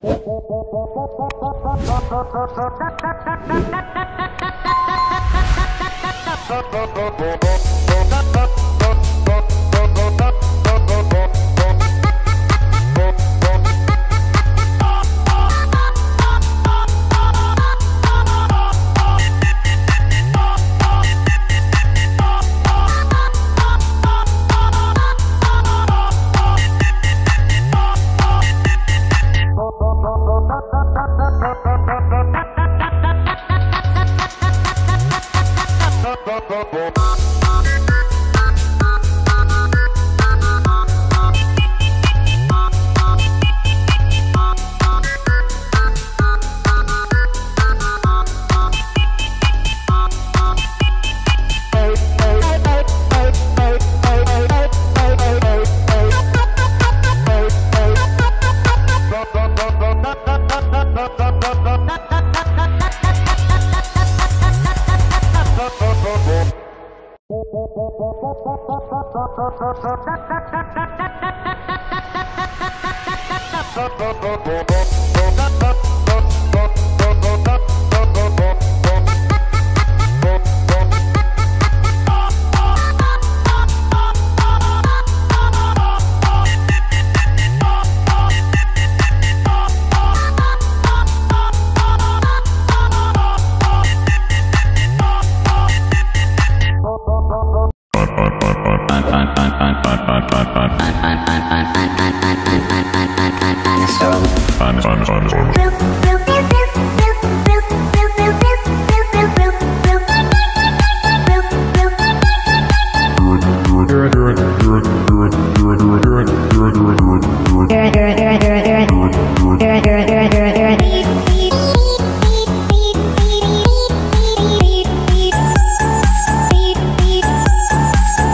Thank you. Thank you.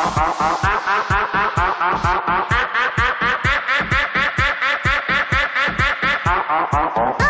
Oh, oh, oh.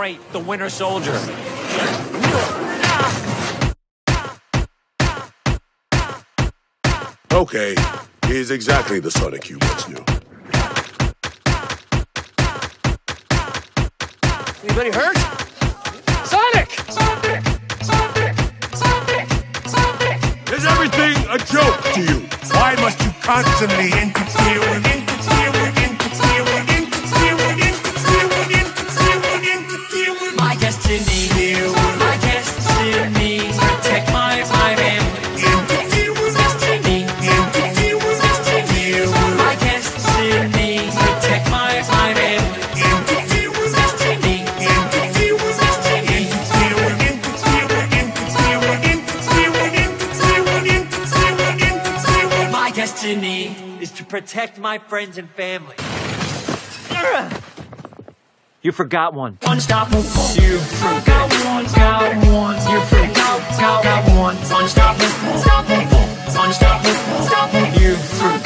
Great. The Winter Soldier. Okay, he's exactly the Sonic you once knew. Anybody hurt? Sonic! Sonic! Sonic! Sonic! Sonic! Is everything a joke to you? Why must you constantly interfere with, interfere destiny is to protect my friends and family. You forgot one. Unstoppable. You forgot one, got one. You forgot, got, got one. Unstoppable. Unstoppable. Unstoppable. You forgot